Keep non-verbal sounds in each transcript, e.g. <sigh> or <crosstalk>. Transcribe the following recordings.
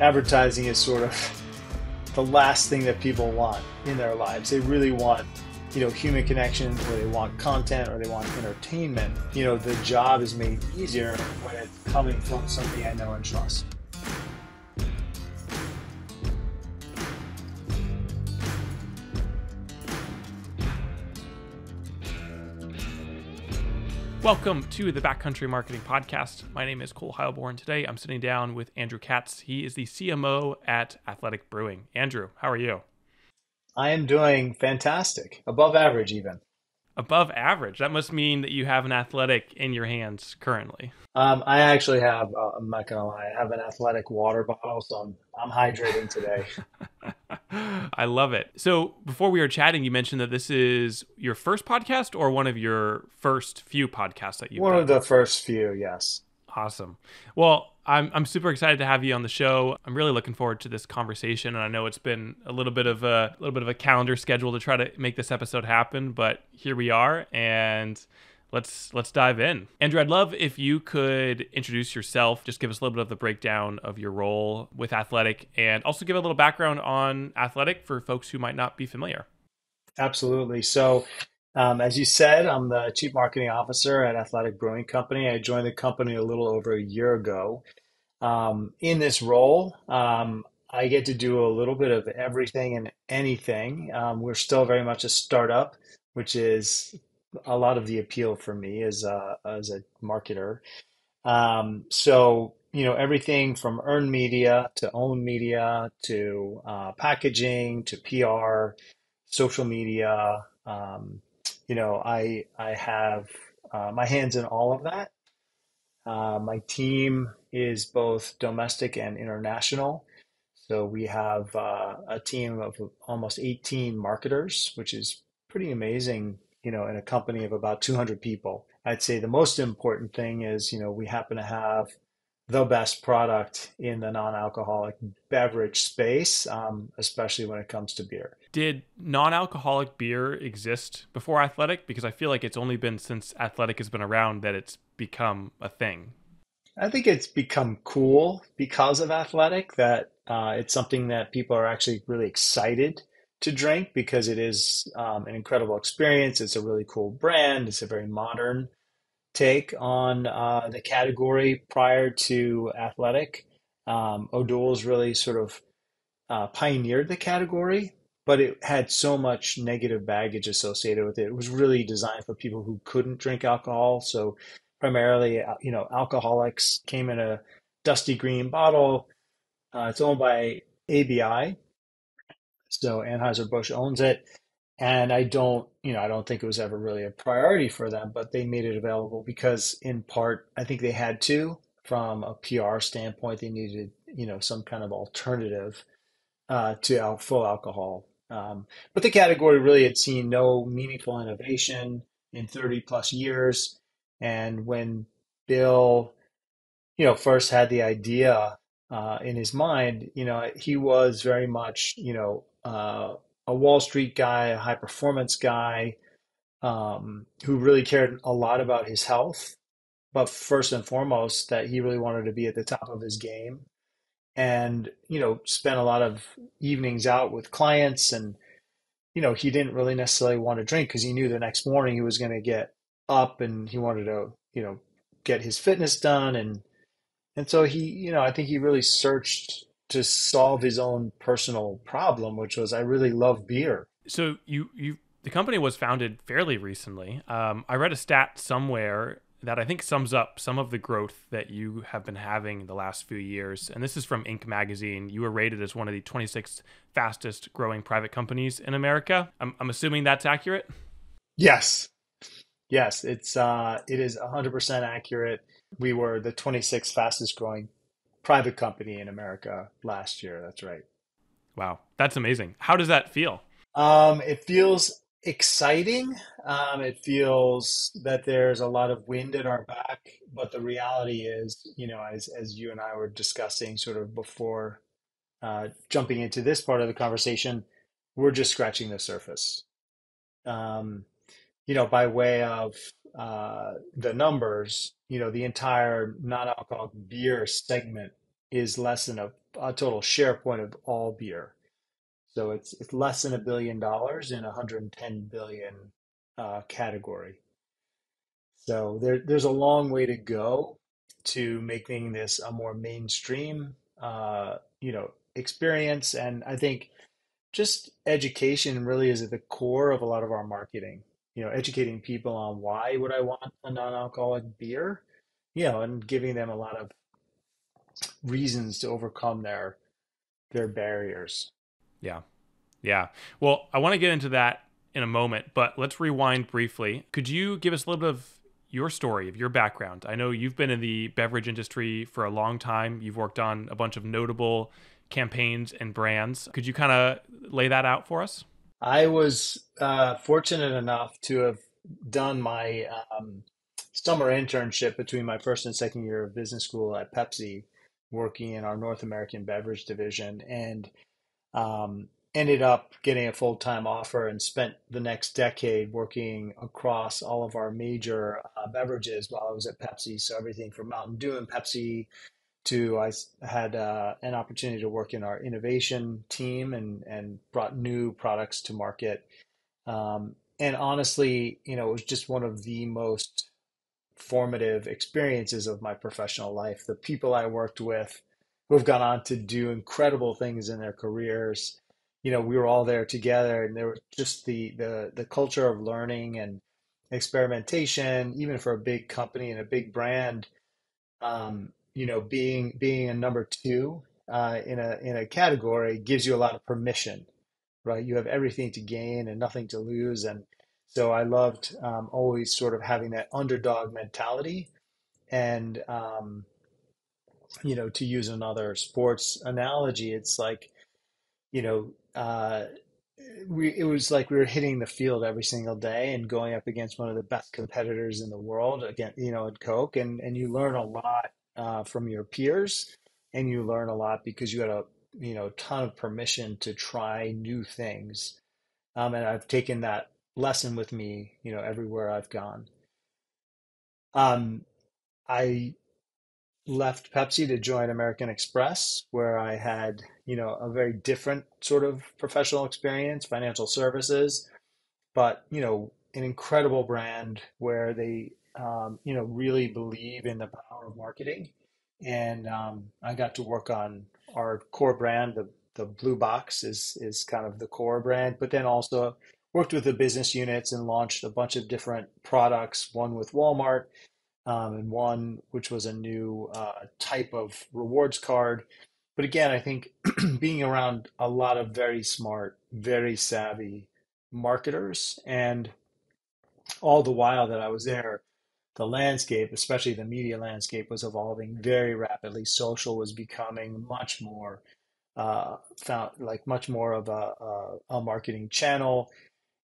advertising is sort of the last thing that people want in their lives. They really want, you know, human connections or they want content, or they want entertainment. You know, the job is made easier when it's coming from something I know and trust. Welcome to the Backcountry Marketing Podcast. My name is Cole Heilborn. Today I'm sitting down with Andrew Katz. He is the CMO at Athletic Brewing. Andrew, how are you? I am doing fantastic, above average even above average. That must mean that you have an athletic in your hands currently. Um, I actually have. Uh, I'm not gonna lie. I have an athletic water bottle, so I'm I'm hydrating today. <laughs> <laughs> I love it. So before we were chatting, you mentioned that this is your first podcast or one of your first few podcasts that you. One done. of the first few, yes. Awesome. Well, I'm I'm super excited to have you on the show. I'm really looking forward to this conversation, and I know it's been a little bit of a, a little bit of a calendar schedule to try to make this episode happen, but here we are, and let's let's dive in. Andrew, I'd love if you could introduce yourself, just give us a little bit of the breakdown of your role with Athletic, and also give a little background on Athletic for folks who might not be familiar. Absolutely. So um, as you said, I'm the chief marketing officer at Athletic Brewing Company. I joined the company a little over a year ago. Um, in this role, um, I get to do a little bit of everything and anything. Um, we're still very much a startup, which is a lot of the appeal for me as a, as a marketer. Um, so, you know, everything from earned media to owned media to uh, packaging to PR, social media. Um, you know, I I have uh, my hands in all of that. Uh, my team is both domestic and international. So we have uh, a team of almost 18 marketers, which is pretty amazing, you know, in a company of about 200 people. I'd say the most important thing is, you know, we happen to have the best product in the non-alcoholic beverage space, um, especially when it comes to beer. Did non-alcoholic beer exist before Athletic? Because I feel like it's only been since Athletic has been around that it's become a thing. I think it's become cool because of Athletic. That uh, it's something that people are actually really excited to drink because it is um, an incredible experience. It's a really cool brand. It's a very modern take on uh, the category prior to athletic. Um, O'Doul's really sort of uh, pioneered the category, but it had so much negative baggage associated with it. It was really designed for people who couldn't drink alcohol. So primarily, uh, you know, alcoholics came in a dusty green bottle. Uh, it's owned by ABI. So Anheuser-Busch owns it and I don't, you know, I don't think it was ever really a priority for them, but they made it available because, in part, I think they had to, from a PR standpoint, they needed, you know, some kind of alternative uh, to al- full alcohol. Um, but the category really had seen no meaningful innovation in 30 plus years. And when Bill, you know, first had the idea uh, in his mind, you know, he was very much, you know, uh, a Wall Street guy, a high performance guy, um, who really cared a lot about his health, but first and foremost, that he really wanted to be at the top of his game, and you know, spent a lot of evenings out with clients, and you know, he didn't really necessarily want to drink because he knew the next morning he was going to get up and he wanted to, you know, get his fitness done, and and so he, you know, I think he really searched to solve his own personal problem, which was I really love beer. So you you the company was founded fairly recently. Um, I read a stat somewhere that I think sums up some of the growth that you have been having the last few years. And this is from Inc. magazine. You were rated as one of the 26 fastest growing private companies in America. I'm, I'm assuming that's accurate. Yes, yes, it's uh, it is 100% accurate. We were the 26th fastest growing private company in America last year. That's right. Wow, that's amazing. How does that feel? Um, it feels exciting. Um, it feels that there's a lot of wind at our back, but the reality is, you know, as as you and I were discussing sort of before uh, jumping into this part of the conversation, we're just scratching the surface. Um, you know, by way of uh, the numbers, you know, the entire non-alcoholic beer segment is less than a, a total share point of all beer. So it's it's less than a billion dollars in a 110 billion uh, category. So there, there's a long way to go to making this a more mainstream, uh, you know, experience. And I think just education really is at the core of a lot of our marketing. You know, educating people on why would I want a non-alcoholic beer, you know, and giving them a lot of reasons to overcome their their barriers. Yeah. Yeah. Well, I want to get into that in a moment, but let's rewind briefly. Could you give us a little bit of your story, of your background? I know you've been in the beverage industry for a long time. You've worked on a bunch of notable campaigns and brands. Could you kind of lay that out for us? I was uh, fortunate enough to have done my um, summer internship between my first and second year of business school at Pepsi, working in our North American beverage division. And um, ended up getting a full time offer and spent the next decade working across all of our major uh, beverages while I was at Pepsi. So everything from Mountain Dew and Pepsi to I had uh, an opportunity to work in our innovation team and and brought new products to market. Um, and honestly, you know, it was just one of the most formative experiences of my professional life. The people I worked with who have gone on to do incredible things in their careers. You know we were all there together and there was just the the the culture of learning and experimentation even for a big company and a big brand um, you know being being a number two uh, in a in a category gives you a lot of permission right? You have everything to gain and nothing to lose. And so i loved um, always sort of having that underdog mentality. And um, you know to use another sports analogy it's like you know uh, we it was like we were hitting the field every single day and going up against one of the best competitors in the world again you know at coke and and you learn a lot uh, from your peers and you learn a lot because you had a you know ton of permission to try new things. Um, and i've taken that lesson with me you know everywhere i've gone. Um, i left Pepsi to join American Express, where I had, you know, a very different sort of professional experience, financial services, but, you know, an incredible brand where they, um, you know, really believe in the power of marketing. And um, I got to work on our core brand, the the blue box is is kind of the core brand, but then also worked with the business units and launched a bunch of different products, one with Walmart, um, and one which was a new uh, type of rewards card. But again, I think <clears throat> being around a lot of very smart, very savvy marketers, and all the while that I was there, the landscape, especially the media landscape, was evolving very rapidly. Social was becoming much more uh, found like much more of a, a, a marketing channel,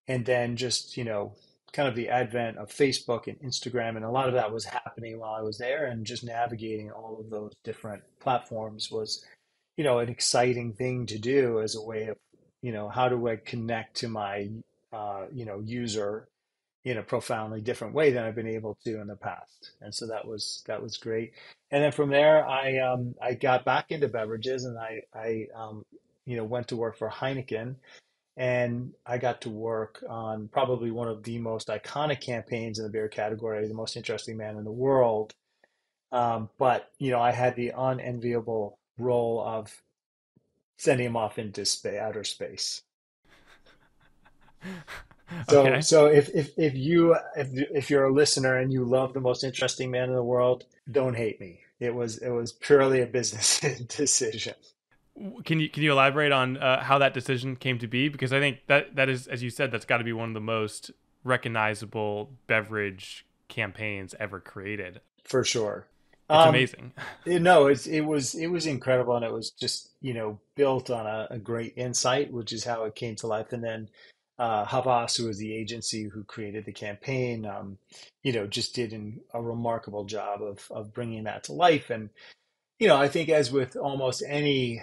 and then just you know kind of the advent of Facebook and Instagram, and a lot of that was happening while I was there, and just navigating all of those different platforms was, you know, an exciting thing to do as a way of, you know, how do I connect to my, uh, you know, user in a profoundly different way than I've been able to in the past, and so that was that was great. And then from there, I um, I got back into beverages, and I I um, you know went to work for Heineken and I got to work on probably one of the most iconic campaigns in the beer category, the most interesting man in the world. Um, but you know, I had the unenviable role of sending him off into space, outer space. So, okay. so if, if, if you, if, if you're a listener and you love the most interesting man in the world, don't hate me. It was, it was purely a business <laughs> decision. Can you can you elaborate on uh, how that decision came to be? Because I think that that is, as you said, that's got to be one of the most recognizable beverage campaigns ever created. For sure, it's um, amazing. no, it's it was it was incredible, and it was just you know built on a, a great insight, which is how it came to life. And then uh, Havas, who was the agency who created the campaign, um, you know, just did an, a remarkable job of of bringing that to life. And you know, I think as with almost any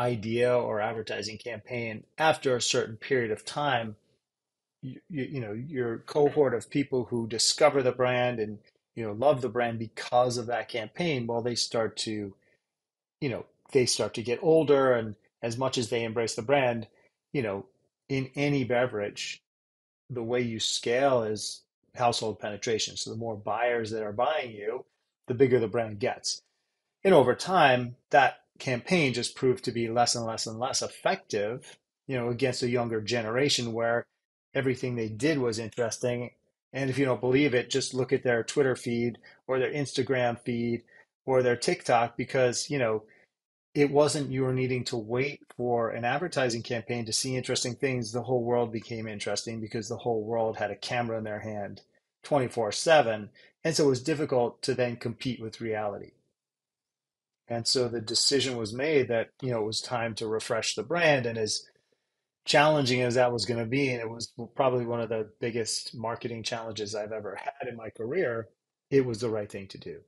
idea or advertising campaign after a certain period of time you, you, know your cohort of people who discover the brand and you know love the brand because of that campaign well they start to you know, they start to get older and as much as they embrace the brand, you know, in any beverage, the way you scale is household penetration. So the more buyers that are buying you, the bigger the brand gets. And over time, that campaign just proved to be less and less and less effective, you know, against a younger generation where everything they did was interesting. And if you don't believe it, just look at their Twitter feed or their Instagram feed or their TikTok because, you know, it wasn't you were needing to wait for an advertising campaign to see interesting things. The whole world became interesting because the whole world had a camera in their hand 24 7. And so it was difficult to then compete with reality. And so the decision was made that, you know, it was time to refresh the brand. And as challenging as that was going to be, and it was probably one of the biggest marketing challenges I've ever had in my career, it was the right thing to do.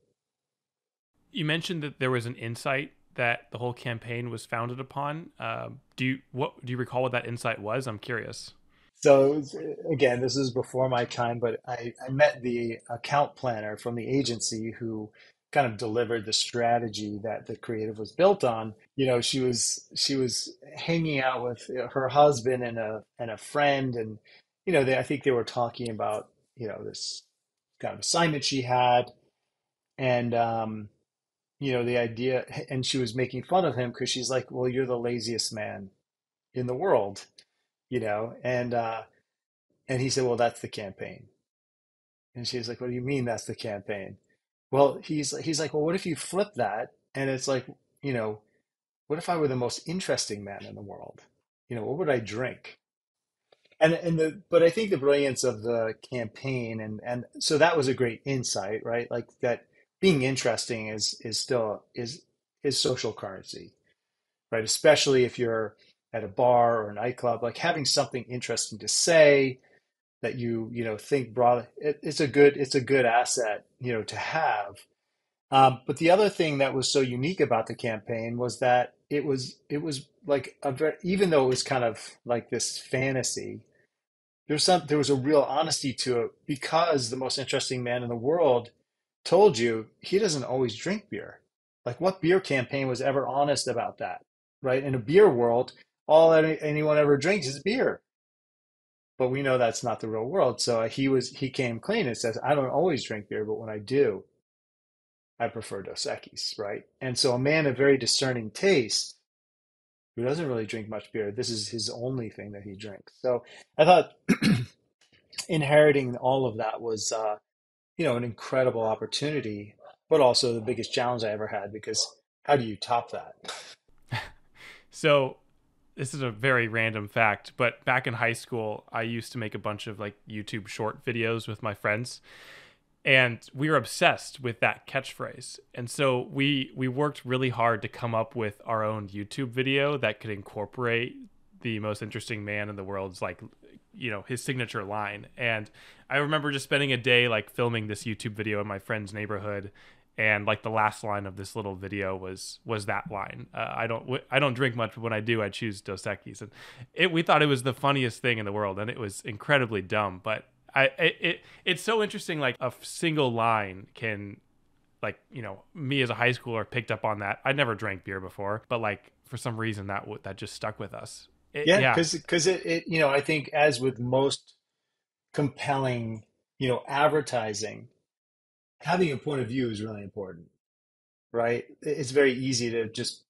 You mentioned that there was an insight that the whole campaign was founded upon. Uh, do you what do you recall what that insight was? I'm curious. So again, this is before my time, but I, I met the account planner from the agency who kind of delivered the strategy that the creative was built on. You know, she was she was hanging out with her husband and a and a friend, and you know, they, I think they were talking about you know this kind of assignment she had, and um, you know the idea, and she was making fun of him because she's like, "Well, you're the laziest man in the world," you know, and uh, and he said, "Well, that's the campaign," and she's like, "What do you mean that's the campaign?" Well, he's he's like, well, what if you flip that? And it's like, you know, what if I were the most interesting man in the world? You know, what would I drink? And and the but I think the brilliance of the campaign and and so that was a great insight, right? Like that being interesting is is still is is social currency, right? Especially if you're at a bar or a nightclub, like having something interesting to say, that you you know think broadly it, it's a good it's a good asset you know to have. Um, but the other thing that was so unique about the campaign was that it was it was like a very, even though it was kind of like this fantasy there's some there was a real honesty to it because the most interesting man in the world told you he doesn't always drink beer. Like what beer campaign was ever honest about that right? In a beer world all anyone ever drinks is beer but we know that's not the real world. So he was he came clean and says, I don't always drink beer, but when I do, I prefer Dos Equis, right? And so a man of very discerning taste who doesn't really drink much beer, this is his only thing that he drinks. So I thought <clears throat> inheriting all of that was uh, you know, an incredible opportunity, but also the biggest challenge I ever had because how do you top that? <laughs> so this is a very random fact, but back in high school, I used to make a bunch of like YouTube short videos with my friends. And we were obsessed with that catchphrase. And so we we worked really hard to come up with our own YouTube video that could incorporate the most interesting man in the world's like you know his signature line and i remember just spending a day like filming this youtube video in my friend's neighborhood and like the last line of this little video was was that line. Uh, I don't I don't drink much, but when I do, I choose Dos Equis, and it we thought it was the funniest thing in the world, and it was incredibly dumb. But I it, it it's so interesting. Like a single line can, like you know, me as a high schooler picked up on that. I never drank beer before, but like for some reason that that just stuck with us. It, yeah, because yeah. because it, it you know I think as with most compelling you know advertising having a point of view is really important, right? It's very easy to just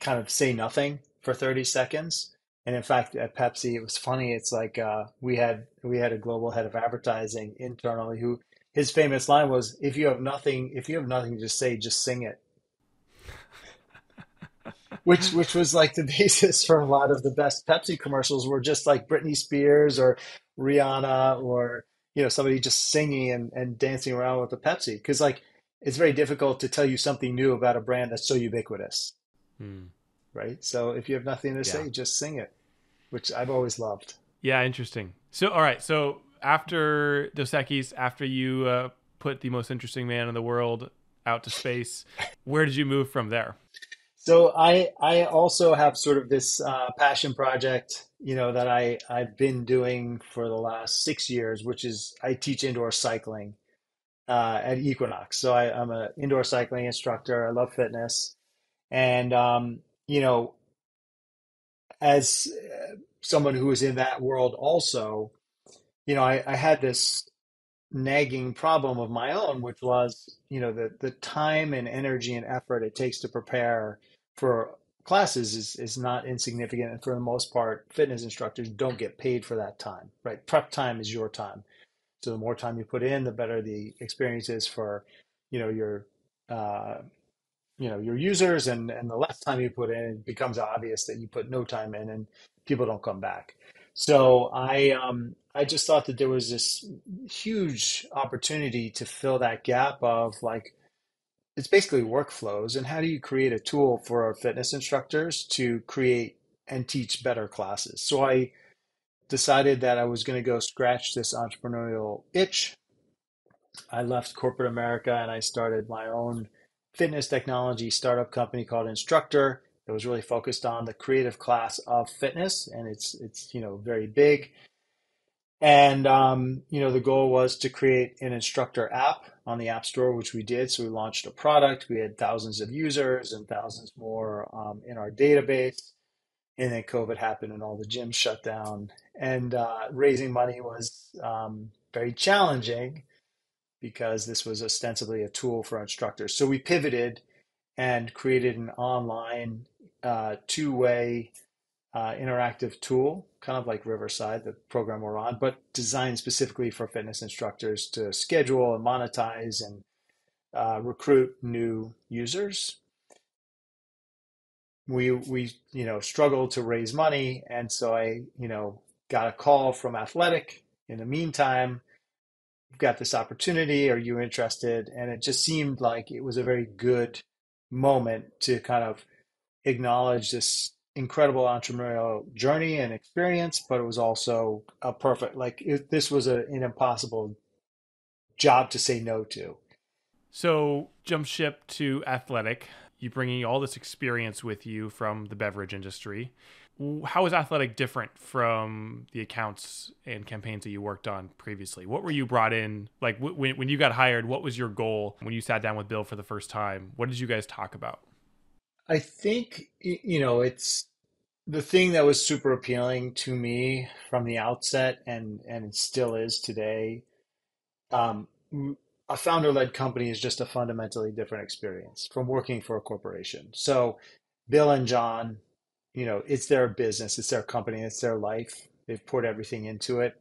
kind of say nothing for 30 seconds. And in fact, at Pepsi, it was funny. It's like uh, we had we had a global head of advertising internally who his famous line was, "If you have nothing, if you have nothing to say, just sing it." which which was like the <laughs> basis for a lot of the best Pepsi commercials were just like Britney Spears or Rihanna or you know somebody just singing and, and dancing around with a Pepsi because like it's very difficult to tell you something new about a brand that's so ubiquitous, hmm. right? So if you have nothing to say, just sing it, which I've always loved. Yeah, interesting. So all right, so after Dos Equis, after you uh, put the most interesting man in the world out to space, <laughs> where did you move from there? So I I also have sort of this uh, passion project, you know, that I I've been doing for the last six years, which is I teach indoor cycling uh, at Equinox. So I, I'm an indoor cycling instructor. I love fitness, And, um, you know, as uh, someone who is in that world also, you know, I, I had this nagging problem of my own, which was, you know, the, the time and energy and effort it takes to prepare for classes is, is not insignificant. And for the most part, fitness instructors don't get paid for that time, right? Prep time is your time. So the more time you put in, the better the experience is for, you know, your, uh, you know, your users and, and the less time you put in, it becomes obvious that you put no time in and people don't come back. So I, um, I just thought that there was this huge opportunity to fill that gap of like, it's basically workflows and how do you create a tool for our fitness instructors to create and teach better classes? So i decided that i was going to go scratch this entrepreneurial itch. I left corporate america and i started my own fitness technology startup company called instructor. That was really focused on the creative class of fitness and it's it's you know very big and um, you know, the goal was to create an instructor app on the App Store, which we did. So we launched a product. We had thousands of users and thousands more um, in our database. And then COVID happened, and all the gyms shut down. And uh, raising money was um, very challenging because this was ostensibly a tool for instructors. So we pivoted and created an online uh, two-way uh, interactive tool, kind of like Riverside, the program we're on, but designed specifically for fitness instructors to schedule and monetize and uh, recruit new users. We we you know struggled to raise money, and so I you know got a call from Athletic. In the meantime, we've got this opportunity. Are you interested? And it just seemed like it was a very good moment to kind of acknowledge this incredible entrepreneurial journey and experience, but it was also a perfect, like it, this was a, an impossible job to say no to. So, jump ship to athletic. You bringing all this experience with you from the beverage industry. How is athletic different from the accounts and campaigns that you worked on previously? What were you brought in? Like when, when you got hired, what was your goal when you sat down with Bill for the first time? What did you guys talk about? I think you know it's the thing that was super appealing to me from the outset, and and it still is today. Um, a founder-led company is just a fundamentally different experience from working for a corporation. So, Bill and John, you know, it's their business, it's their company, it's their life. They've poured everything into it.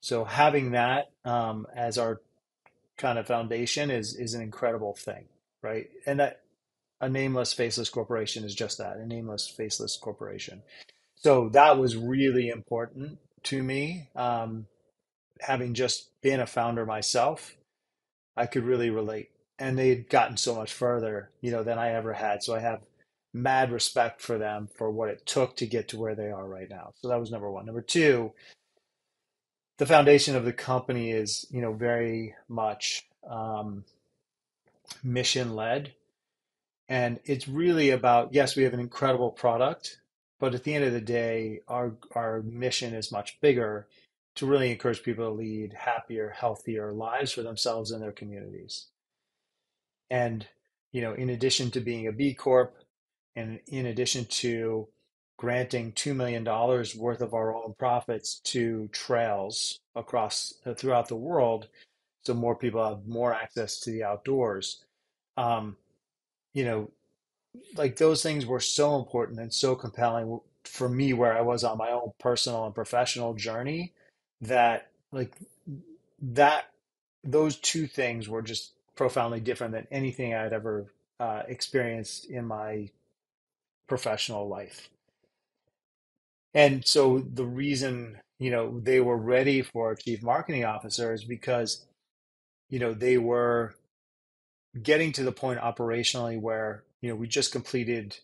So, having that um, as our kind of foundation is is an incredible thing, right? And that a nameless, faceless corporation is just that a nameless, faceless corporation. So that was really important to me. Um, having just been a founder myself, I could really relate. And they'd gotten so much further, you know, than I ever had. So I have mad respect for them for what it took to get to where they are right now. So that was number one. Number two, the foundation of the company is, you know, very much um, mission led. And it's really about yes, we have an incredible product, but at the end of the day, our our mission is much bigger to really encourage people to lead happier, healthier lives for themselves and their communities. And you know, in addition to being a B Corp, and in addition to granting $2 million worth of our own profits to trails across uh, throughout the world so more people have more access to the outdoors um, you know, like those things were so important and so compelling for me where I was on my own personal and professional journey that like that those two things were just profoundly different than anything I'd ever uh, experienced in my professional life. And so the reason, you know, they were ready for chief marketing officer is because, you know, they were getting to the point operationally where you know we just completed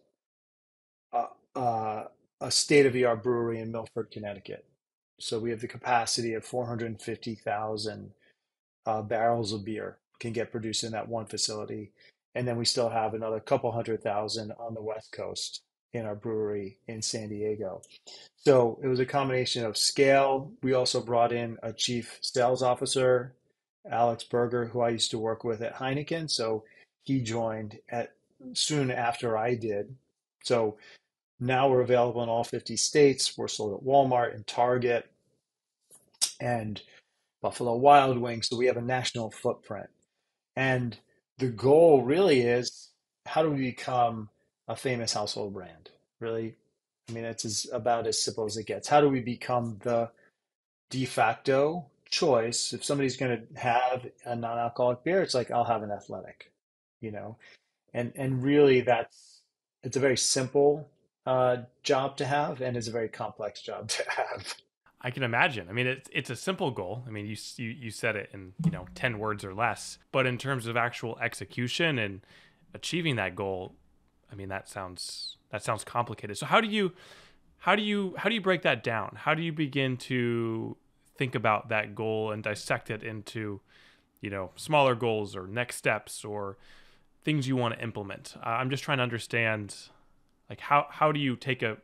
a, a, a state of the art brewery in Milford, Connecticut. So we have the capacity of 450,000 uh, barrels of beer can get produced in that one facility, and then we still have another couple hundred thousand on the west coast in our brewery in San Diego. So it was a combination of scale. We also brought in a chief sales officer Alex Berger, who I used to work with at Heineken. So he joined at soon after I did. So now we're available in all 50 states. We're sold at Walmart and Target and Buffalo Wild Wings. So we have a national footprint. And the goal really is how do we become a famous household brand? Really, I mean, it's about as simple as it gets. How do we become the de facto choice? If somebody's going to have a non alcoholic beer, it's like, I'll have an athletic, you know? And, and really, that's it's a very simple uh, job to have, and it's a very complex job to have. I can imagine. I mean, it's it's a simple goal. I mean, you you you said it in you know ten words or less. But in terms of actual execution and achieving that goal, I mean, that sounds that sounds complicated. So how do you how do you how do you break that down? How do you begin to think about that goal and dissect it into you know smaller goals or next steps or things you want to implement? Uh, I'm just trying to understand like how how do you take a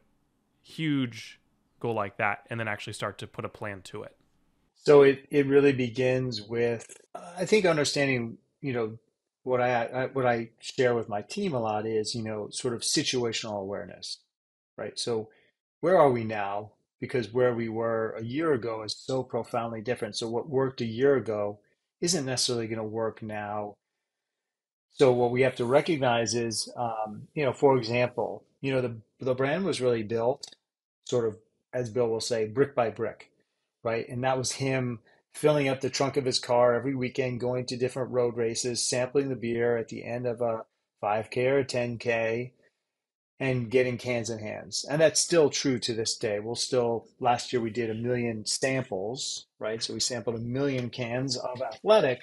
huge goal like that and then actually start to put a plan to it? So it, it really begins with, I think, understanding, you know, what I, I what I share with my team a lot is, you know, sort of situational awareness, right? So where are we now? Because where we were a year ago is so profoundly different. So what worked a year ago isn't necessarily going to work now. So what we have to recognize is, um, you know, for example, you know, the the brand was really built sort of as Bill will say, brick by brick, right? And that was him filling up the trunk of his car every weekend, going to different road races, sampling the beer at the end of a 5K or a 10K, and getting cans in hands. And that's still true to this day. We'll still, last year we did a million samples, right? So we sampled a million cans of athletic.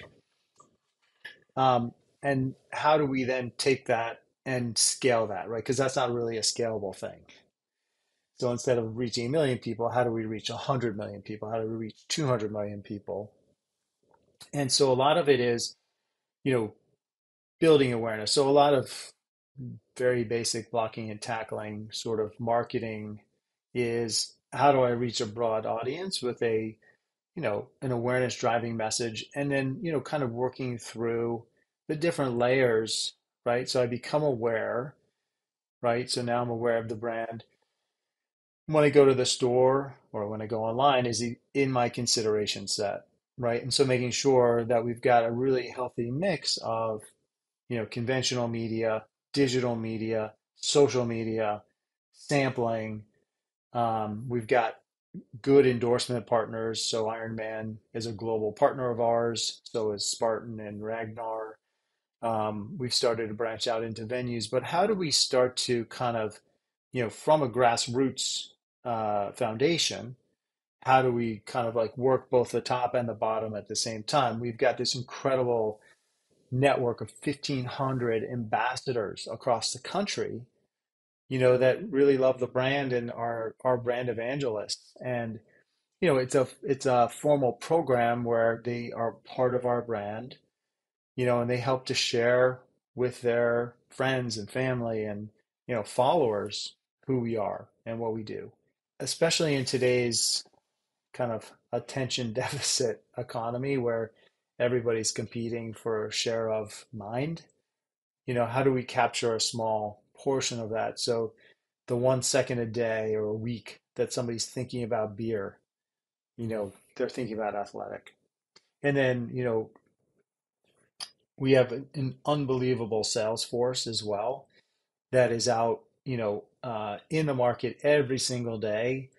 Um, and how do we then take that and scale that, right? Because that's not really a scalable thing. So instead of reaching a million people, how do we reach 100 million people? How do we reach 200 million people? And so a lot of it is, you know, building awareness. So a lot of very basic blocking and tackling sort of marketing is how do I reach a broad audience with a, you know, an awareness driving message and then, you know, kind of working through the different layers, right? So I become aware, right? So now I'm aware of the brand when I go to the store or when I go online is in my consideration set, right? And so making sure that we've got a really healthy mix of, you know, conventional media, digital media, social media, sampling. Um, we've got good endorsement partners. So Ironman is a global partner of ours. So is Spartan and Ragnar. Um, we've started to branch out into venues, but how do we start to kind of, you know, from a grassroots uh, foundation, how do we kind of like work both the top and the bottom at the same time? We've got this incredible network of 1,500 ambassadors across the country, you know, that really love the brand and are our brand evangelists. And you know, it's a it's a formal program where they are part of our brand, you know, and they help to share with their friends and family and you know followers who we are and what we do especially in today's kind of attention <laughs> deficit economy where everybody's competing for a share of mind. You know how do we capture a small portion of that? So the one second a day or a week that somebody's thinking about beer you know they're thinking about athletic. And then you know we have an unbelievable sales force as well that is out you know uh, in the market every single day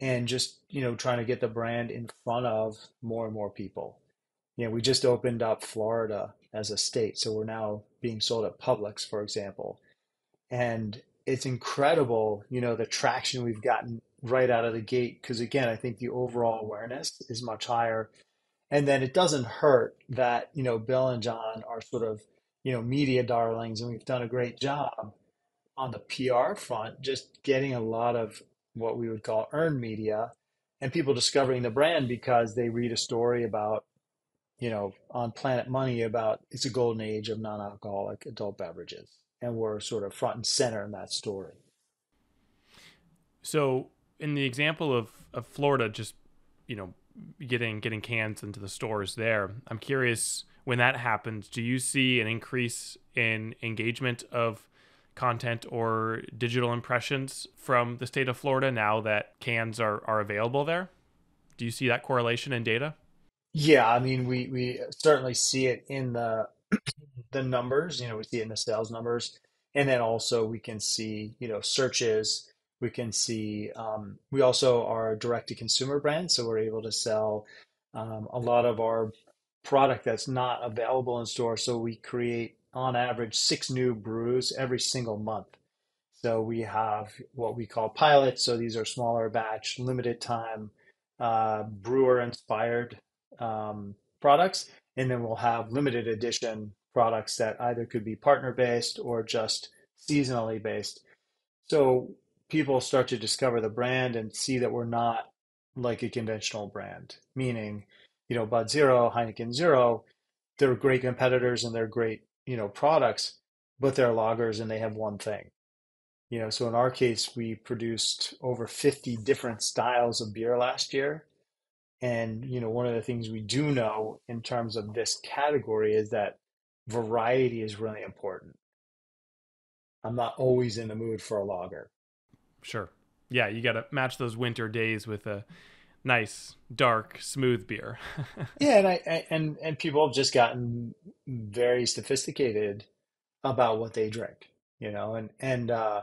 and just you know trying to get the brand in front of more and more people you know we just opened up florida as a state so we're now being sold at publix for example. And it's incredible you know the traction we've gotten right out of the gate because again i think the overall awareness is much higher. And then it doesn't hurt that you know bill and john are sort of you know media darlings and we've done a great job on the PR front, just getting a lot of what we would call earned media and people discovering the brand because they read a story about, you know, on Planet Money about it's a golden age of non alcoholic adult beverages. And we're sort of front and center in that story. So, in the example of, of Florida, just, you know, getting getting cans into the stores there. I'm curious when that happens, do you see an increase in engagement of content or digital impressions from the state of Florida now that cans are, are available there? Do you see that correlation in data? Yeah, I mean, we we certainly see it in the <clears throat> the numbers. You know, we see it in the sales numbers, and then also we can see you know searches. We can see. Um, we also are a direct to consumer brand, so we're able to sell um, a lot of our product that's not available in store. So we create on average six new brews every single month. So we have what we call pilots. So these are smaller batch, limited time, uh, brewer inspired um, products. And then we'll have limited edition products that either could be partner based or just seasonally based. So people start to discover the brand and see that we're not like a conventional brand, meaning, you know, Bud Zero, Heineken Zero, they're great competitors and they're great, you know, products, but they're lagers and they have one thing. You know, so in our case, we produced over 50 different styles of beer last year. And, you know, one of the things we do know in terms of this category is that variety is really important. I'm not always in the mood for a lager. Sure. Yeah, you got to match those winter days with a nice, dark, smooth beer. <laughs> yeah, and I, and and people have just gotten very sophisticated about what they drink, you know, and and uh,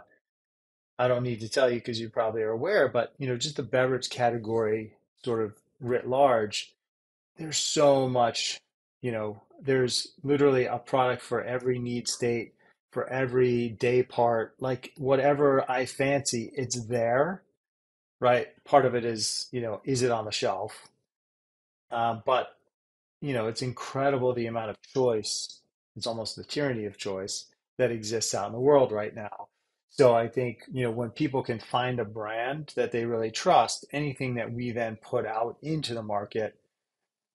I don't need to tell you because you probably are aware, but you know, just the beverage category, sort of writ large, there's so much, you know, there's literally a product for every need state, for every day part, like whatever I fancy, it's there, right? Part of it is, you know, is it on the shelf? Um, but, you know, it's incredible the amount of choice. It's almost the tyranny of choice that exists out in the world right now. So I think, you know, when people can find a brand that they really trust, anything that we then put out into the market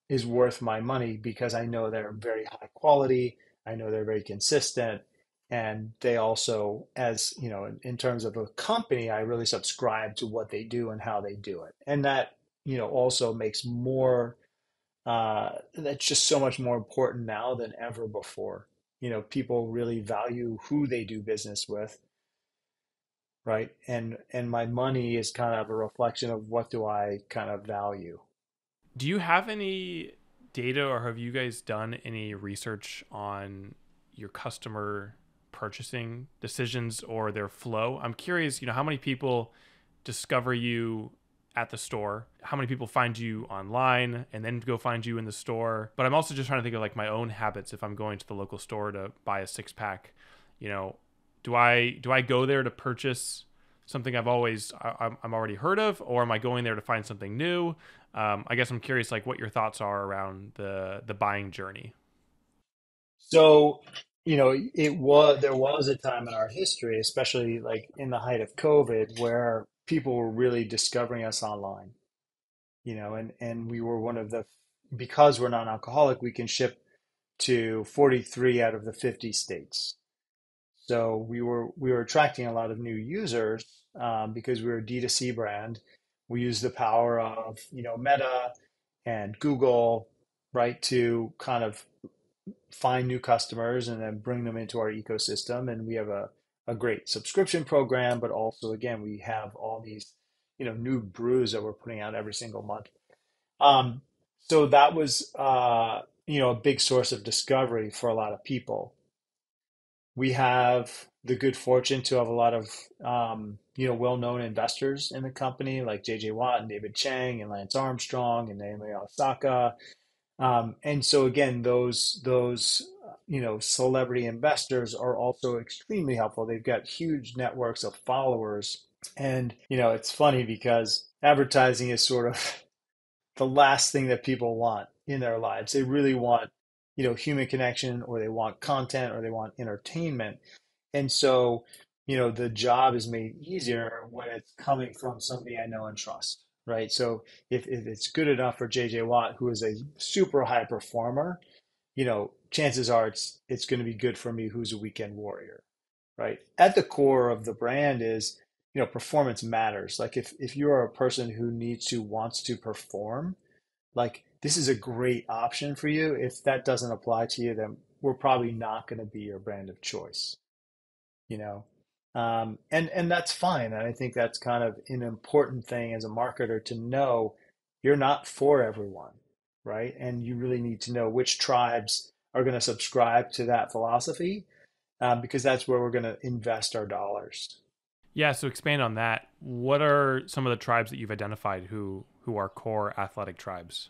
is worth my money because I know they're very high quality. I know they're very consistent. And they also, as you know, in, in terms of a company, I really subscribe to what they do and how they do it. And that, you know, also makes more, uh, that's just so much more important now than ever before. You know, people really value who they do business with right? And and my money is kind of a reflection of what do i kind of value. Do you have any data or have you guys done any research on your customer purchasing decisions or their flow? I'm curious you know how many people discover you at the store? How many people find you online and then go find you in the store? But i'm also just trying to think of like my own habits if i'm going to the local store to buy a six pack you know do I do I go there to purchase something I've always I, am already heard of, or am I going there to find something new? Um, I guess I'm curious, like what your thoughts are around the the buying journey. So, you know, it was there was a time in our history, especially like in the height of COVID, where people were really discovering us online. You know, and and we were one of the because we're non-alcoholic, we can ship to 43 out of the 50 states. So we were we were attracting a lot of new users um, because we were a D2C brand. We use the power of you know Meta and Google, right, to kind of find new customers and then bring them into our ecosystem. And we have a, a great subscription program, but also again we have all these you know new brews that we're putting out every single month. Um, so that was uh, you know a big source of discovery for a lot of people we have the good fortune to have a lot of um, you know well-known investors in the company like JJ Watt and David Chang and Lance Armstrong and Naomi Osaka. Um, and so again, those those you know celebrity investors are also extremely helpful. They've got huge networks of followers, and you know it's funny because advertising is sort of <laughs> the last thing that people want in their lives. They really want you know human connection or they want content or they want entertainment. And so you know the job is made easier when it's coming from somebody i know and trust right? So if, if it's good enough for jj watt who is a super high performer you know chances are it's it's going to be good for me who's a weekend warrior right? At the core of the brand is you know performance matters. Like if if you are a person who needs to wants to perform like this is a great option for you. If that doesn't apply to you, then we're probably not going to be your brand of choice. You know, um, and and that's fine. And I think that's kind of an important thing as a marketer to know you're not for everyone, right? And you really need to know which tribes are going to subscribe to that philosophy um, because that's where we're going to invest our dollars. Yeah. So expand on that. What are some of the tribes that you've identified who who are core athletic tribes?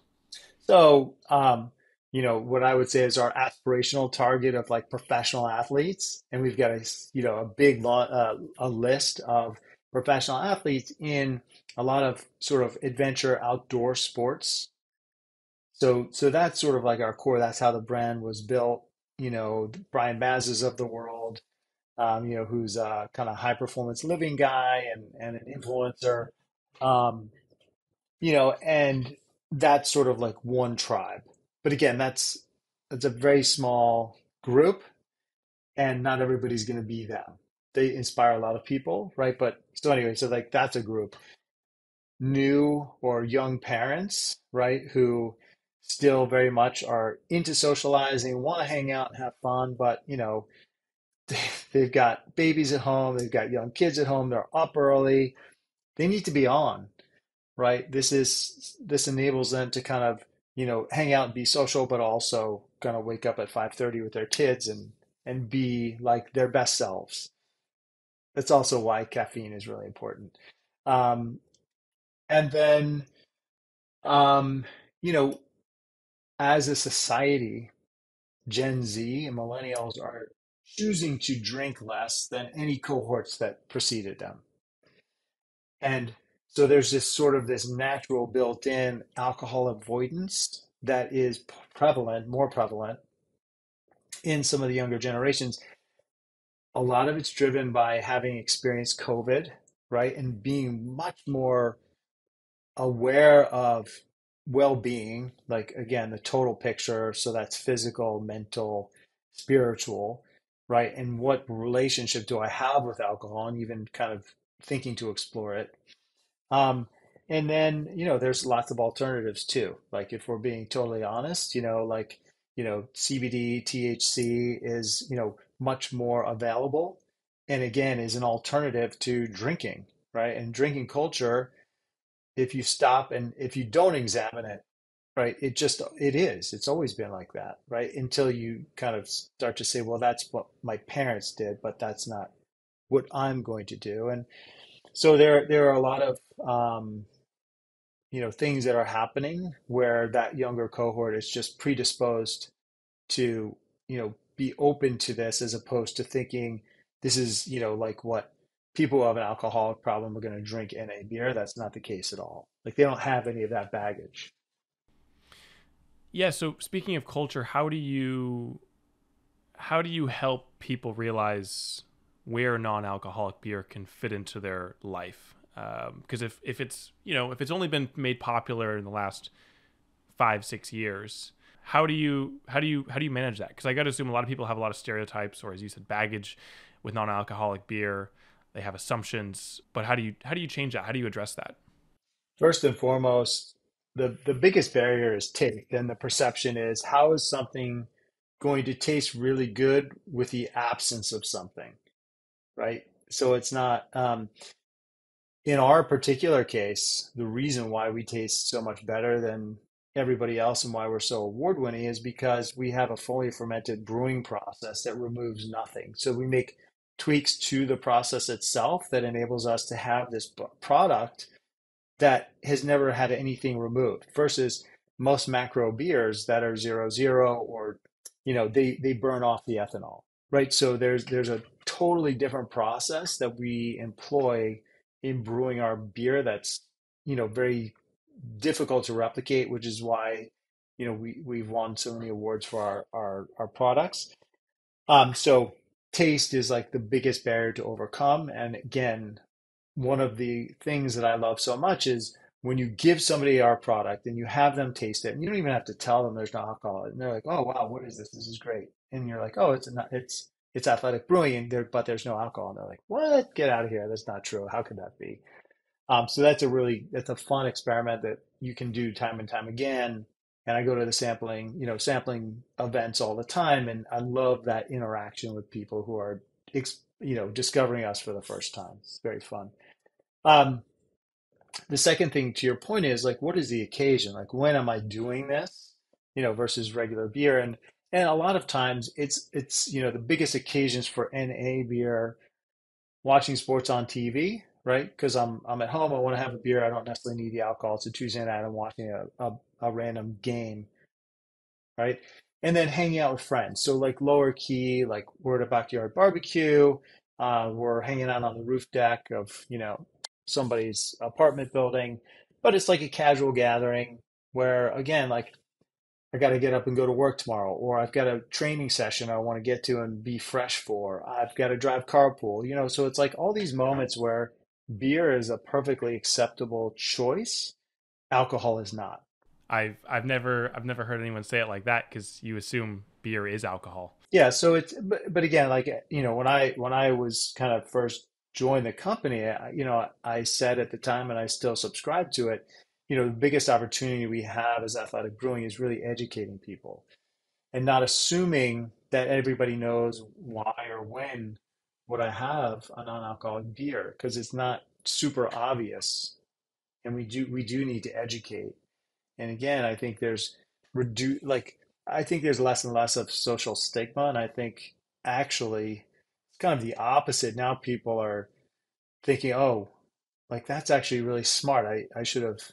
So, um, you know, what I would say is our aspirational target of like professional athletes, and we've got a you know a big lot uh, a list of professional athletes in a lot of sort of adventure outdoor sports. So so that's sort of like our core. That's how the brand was built. You know, Brian Bazes of the world, um, you know, who's a kind of high performance living guy and and an influencer. Um, you know, and that's sort of like one tribe but again, that's that's a very small group, and not everybody's going to be them. They inspire a lot of people, right? But so anyway, so like that's a group. New or young parents, right, who still very much are into socializing, want to hang out and have fun, but you know, <laughs> they've got babies at home, they've got young kids at home, they're up early. They need to be on, right? This is this enables them to kind of you know, hang out and be social, but also gonna wake up at five thirty with their kids and and be like their best selves. That's also why caffeine is really important. Um, and then, um, you know, as a society, Gen Z and millennials are choosing to drink less than any cohorts that preceded them. And so there's this sort of this natural built-in alcohol avoidance that is prevalent, more prevalent in some of the younger generations. A lot of it's driven by having experienced COVID, right? And being much more aware of well-being, like again, the total picture. So that's physical, mental, spiritual, right? And what relationship do I have with alcohol? And even kind of thinking to explore it. Um, and then, you know, there's lots of alternatives too. Like if we're being totally honest, you know, like, you know, CBD, THC is, you know, much more available. And again, is an alternative to drinking, right? And drinking culture, if you stop and if you don't examine it, right, it just, it is. It's always been like that, right? Until you kind of start to say, well, that's what my parents did, but that's not what I'm going to do. And, so there there are a lot of um, you know things that are happening where that younger cohort is just predisposed to you know be open to this as opposed to thinking this is you know like what people who have an alcoholic problem are going to drink in a beer. That's not the case at all. Like they don't have any of that baggage. Yeah so speaking of culture how do you how do you help people realize where non-alcoholic beer can fit into their life. Because um, if if it's you know if it's only been made popular in the last five six years, how do you how do you how do you manage that? Because I got to assume a lot of people have a lot of stereotypes or as you said baggage with non-alcoholic beer. They have assumptions, but how do you how do you change that? How do you address that? First and foremost, the the biggest barrier is taste, and the perception is how is something going to taste really good with the absence of something right? So it's not, um, in our particular case, the reason why we taste so much better than everybody else and why we're so award winning is because we have a fully fermented brewing process that removes nothing. So we make tweaks to the process itself that enables us to have this product that has never had anything removed versus most macro beers that are zero zero or you know they they burn off the ethanol right so there's there's a totally different process that we employ in brewing our beer that's you know very difficult to replicate which is why you know we we've won so many awards for our our, our products. Um so taste is like the biggest barrier to overcome. And again one of the things that i love so much is when you give somebody our product and you have them taste it and you don't even have to tell them there's no alcohol and they're like oh wow what is this? This is great. And you're like oh it's not it's it's athletic brewing there, but there's no alcohol. And they're like, what? Get out of here. That's not true. How could that be? Um, so that's a really that's a fun experiment that you can do time and time again. And I go to the sampling, you know, sampling events all the time, and I love that interaction with people who are, you know, discovering us for the first time. It's very fun. Um, the second thing to your point is like, what is the occasion? Like, when am I doing this? You know, versus regular beer, and and a lot of times it's it's you know the biggest occasions for NA beer, watching sports on TV, right? Because I'm I'm at home, I want to have a beer, I don't necessarily need the alcohol. It's a Tuesday night, I'm watching a, a, a random game, right? And then hanging out with friends. So like lower key, like we're at a backyard barbecue. Uh, we're hanging out on the roof deck of you know somebody's apartment building, but it's like a casual gathering where, again, like I got to get up and go to work tomorrow, or I've got a training session I want to get to and be fresh for. I've got to drive carpool, you know. So it's like all these moments where beer is a perfectly acceptable choice. Alcohol is not. I've I've never I've never heard anyone say it like that because you assume beer is alcohol. Yeah. So it's but, but again, like you know, when I when I was kind of first joined the company, you know, I said at the time, and I still subscribe to it, you know, the biggest opportunity we have as athletic brewing is really educating people and not assuming that everybody knows why or when would I have a non-alcoholic beer because it's not super obvious. And we do we do need to educate. And again, I think there's reduce like I think there's less and less of social stigma, and I think actually it's kind of the opposite. Now people are thinking, oh, like that's actually really smart. I, I should have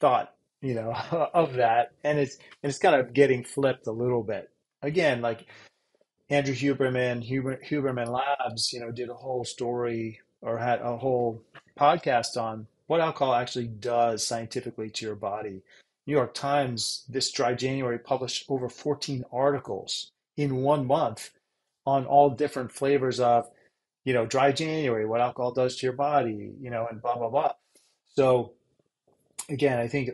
thought, you know, <laughs> of that. And it's and it's kind of getting flipped a little bit. Again, like Andrew Huberman, Huber, Huberman Labs, you know, did a whole story or had a whole podcast on what alcohol actually does scientifically to your body. New York Times this dry January published over 14 articles in one month on all different flavors of, you know, dry January, what alcohol does to your body, you know, and blah blah blah. So again, I think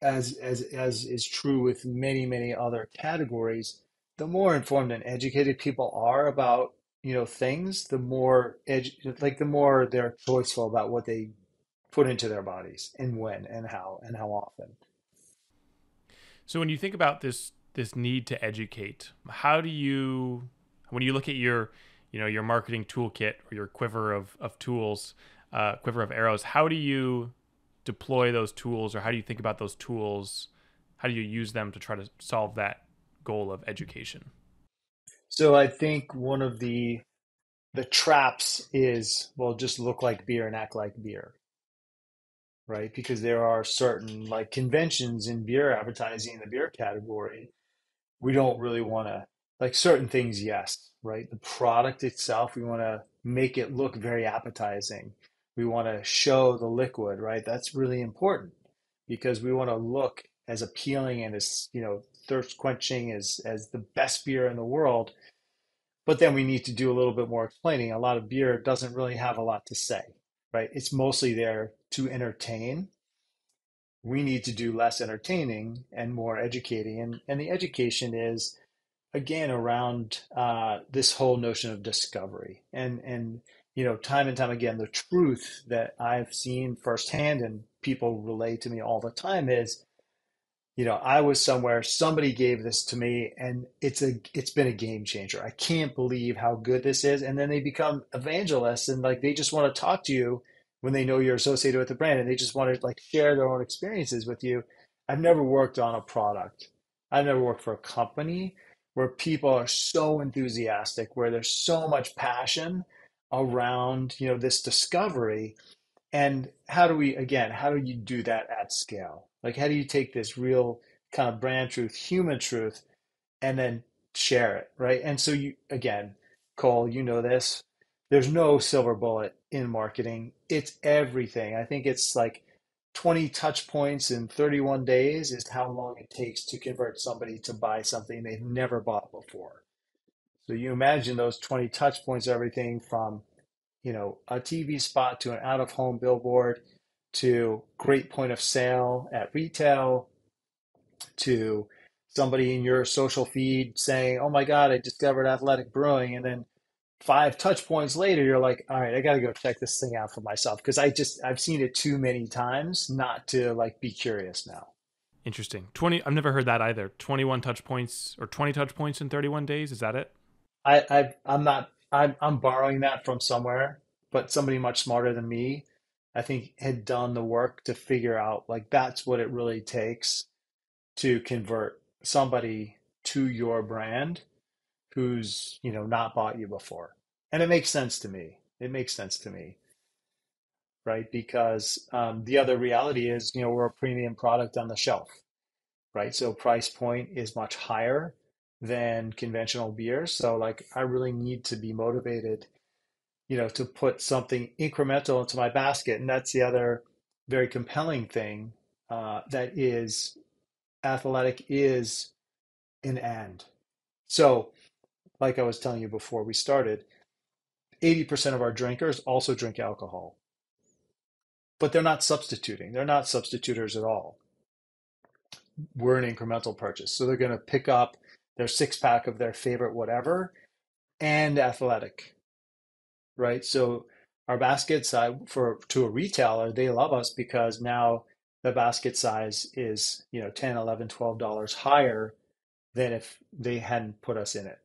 as as as is true with many many other categories, the more informed and educated people are about you know things, the more edu- like the more they're choiceful about what they put into their bodies and when and how and how often. So when you think about this this need to educate. How do you, when you look at your, you know, your marketing toolkit or your quiver of of tools, uh, quiver of arrows, how do you deploy those tools, or how do you think about those tools? How do you use them to try to solve that goal of education? So I think one of the the traps is well, just look like beer and act like beer right? Because there are certain like conventions in beer advertising in the beer category we don't really want to like certain things yes right the product itself we want to make it look very appetizing we want to show the liquid right? That's really important because we want to look as appealing and as you know thirst quenching as as the best beer in the world. But then we need to do a little bit more explaining. A lot of beer doesn't really have a lot to say right? It's mostly there to entertain. We need to do less entertaining and more educating. And, and the education is, again, around uh, this whole notion of discovery. And, and, you know, time and time again, the truth that I've seen firsthand and people relay to me all the time is, you know, I was somewhere, somebody gave this to me and it's a, it's been a game changer. I can't believe how good this is. And then they become evangelists and like, they just want to talk to you when they know you're associated with the brand and they just want to like share their own experiences with you. I've never worked on a product. I've never worked for a company where people are so enthusiastic, where there's so much passion around, you know, this discovery. And how do we again, how do you do that at scale? Like how do you take this real kind of brand truth, human truth, and then share it, right? And so you again, Cole, you know this. There's no silver bullet in marketing. It's everything. I think it's like 20 touch points in 31 days is how long it takes to convert somebody to buy something they've never bought before. So you imagine those 20 touch points, everything from, you know, a TV spot to an out of home billboard to great point of sale at retail to somebody in your social feed saying, "Oh my God, I discovered athletic brewing," and then five touch points later, you're like, all right, I got to go check this thing out for myself because I just I've seen it too many times not to like be curious now. Interesting. 20 I've never heard that either. 21 touch points or 20 touch points in 31 days, is that it? I, I I'm not I'm I'm borrowing that from somewhere, but somebody much smarter than me, I think had done the work to figure out like that's what it really takes to convert somebody to your brand who's, you know, not bought you before. And it makes sense to me. It makes sense to me. Right? Because um, the other reality is, you know, we're a premium product on the shelf. Right? So price point is much higher than conventional beers. So like I really need to be motivated, you know, to put something incremental into my basket. And that's the other very compelling thing uh, that is athletic is an and. So like I was telling you before we started, 80% of our drinkers also drink alcohol. But they're not substituting. They're not substituters at all. We're an incremental purchase. So they're going to pick up their six pack of their favorite whatever and athletic. Right? So our basket size for to a retailer, they love us because now the basket size is, you know, 10, 11, 12 dollars higher than if they hadn't put us in it.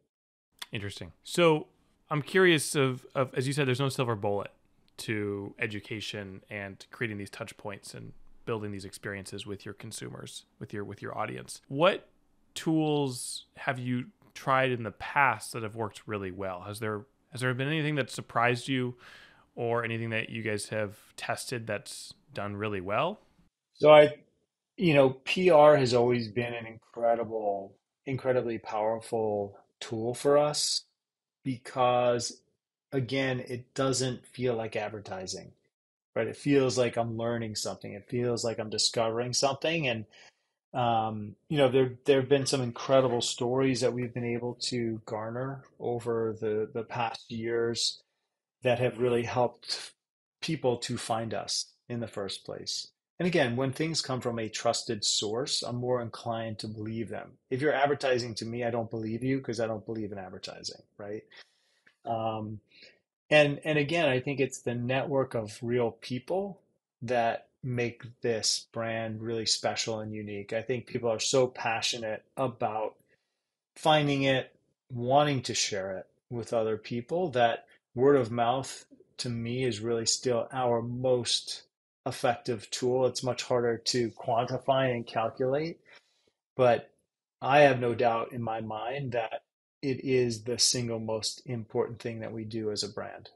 Interesting. So I'm curious of, of as you said, there's no silver bullet to education and creating these touch points and building these experiences with your consumers, with your with your audience. What tools have you tried in the past that have worked really well? Has there has there been anything that surprised you or anything that you guys have tested that's done really well? So I you know, PR has always been an incredible incredibly powerful tool for us because again it doesn't feel like advertising right it feels like i'm learning something it feels like i'm discovering something and um, you know there there have been some incredible stories that we've been able to garner over the the past years that have really helped people to find us in the first place and again, when things come from a trusted source, I'm more inclined to believe them. If you're advertising to me, I don't believe you because I don't believe in advertising, right? Um, and and again, I think it's the network of real people that make this brand really special and unique. I think people are so passionate about finding it, wanting to share it with other people that word of mouth to me is really still our most effective tool. It's much harder to quantify and calculate, but I have no doubt in my mind that it is the single most important thing that we do as a brand.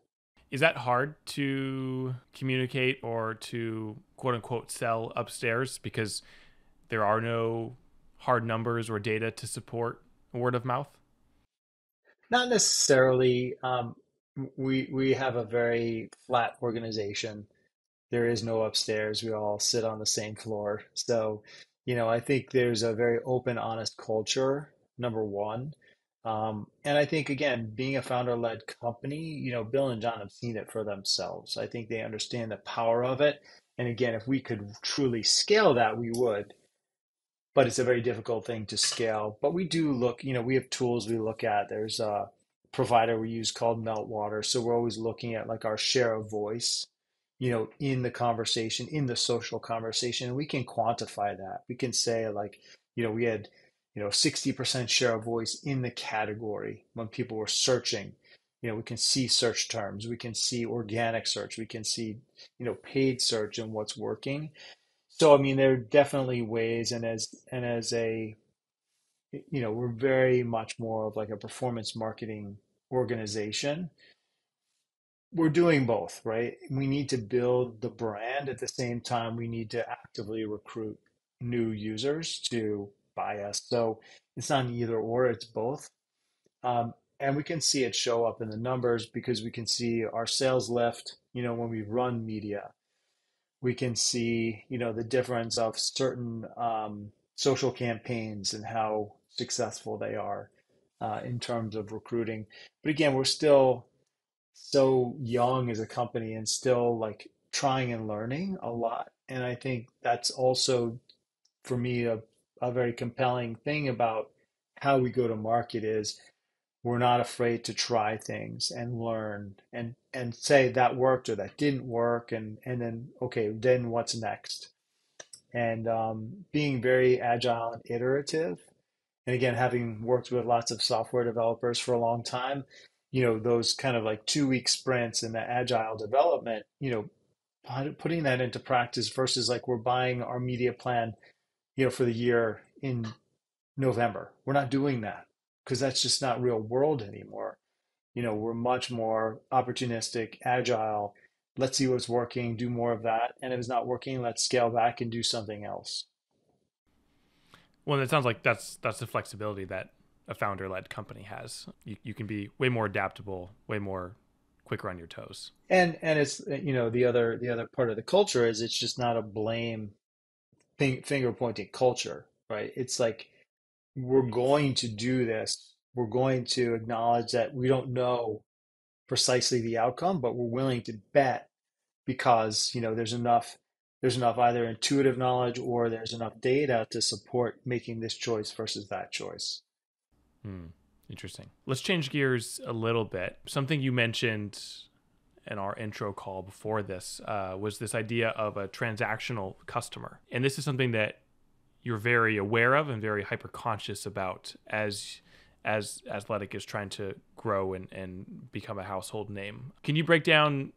Is that hard to communicate or to quote unquote sell upstairs because there are no hard numbers or data to support word of mouth? Not necessarily. Um, we we have a very flat organization there is no upstairs. We all sit on the same floor. So, you know, I think there's a very open, honest culture, number one. Um, and I think, again, being a founder led company, you know, Bill and John have seen it for themselves. I think they understand the power of it. And again, if we could truly scale that, we would. But it's a very difficult thing to scale. But we do look, you know, we have tools we look at. There's a provider we use called Meltwater. So we're always looking at like our share of voice you know in the conversation in the social conversation and we can quantify that we can say like you know we had you know 60% share of voice in the category when people were searching you know we can see search terms we can see organic search we can see you know paid search and what's working so i mean there are definitely ways and as and as a you know we're very much more of like a performance marketing organization we're doing both, right? We need to build the brand at the same time. We need to actively recruit new users to us. So it's not either or, it's both. Um, and we can see it show up in the numbers because we can see our sales lift, you know, when we run media. We can see, you know, the difference of certain um, social campaigns and how successful they are uh, in terms of recruiting. But again, we're still so young as a company and still like trying and learning a lot. And I think that's also for me a, a very compelling thing about how we go to market is we're not afraid to try things and learn and and say that worked or that didn't work and and then okay then what's next? And um, being very agile and iterative and again having worked with lots of software developers for a long time you know those kind of like two week sprints and the agile development you know putting that into practice versus like we're buying our media plan you know for the year in november we're not doing that because that's just not real world anymore. You know, we're much more opportunistic, agile. Let's see what's working, do more of that. And if it's not working, let's scale back and do something else. Well, it sounds like that's that's the flexibility that a founder-led company has. You, you can be way more adaptable, way more quicker on your toes. And and it's you know the other the other part of the culture is it's just not a blame finger pointing culture, right? It's like we're going to do this. We're going to acknowledge that we don't know precisely the outcome, but we're willing to bet because you know there's enough there's enough either intuitive knowledge or there's enough data to support making this choice versus that choice. Hmm. Interesting. Let's change gears a little bit. Something you mentioned in our intro call before this uh, was this idea of a transactional customer. And this is something that you're very aware of and very hyper conscious about as as athletic is trying to grow and, and become a household name. Can you break down